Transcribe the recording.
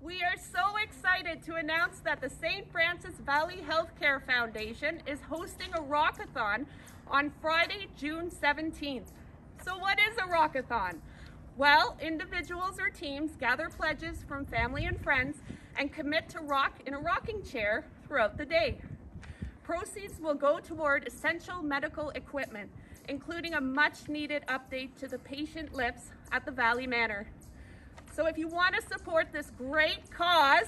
We are so excited to announce that the St. Francis Valley Healthcare Foundation is hosting a rockathon on Friday, June 17th. So what is a rockathon? Well, individuals or teams gather pledges from family and friends and commit to rock in a rocking chair throughout the day. Proceeds will go toward essential medical equipment, including a much needed update to the patient lifts at the Valley Manor. So if you want to support this great cause,